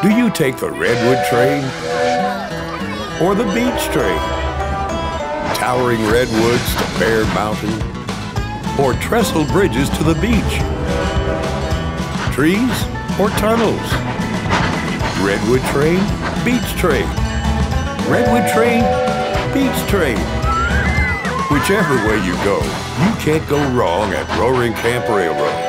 Do you take the Redwood train or the beach train? Towering redwoods to Bear Mountain or trestle bridges to the beach? Trees or tunnels? Redwood train, beach train. Redwood train, beach train. Whichever way you go, you can't go wrong at Roaring Camp Railroad.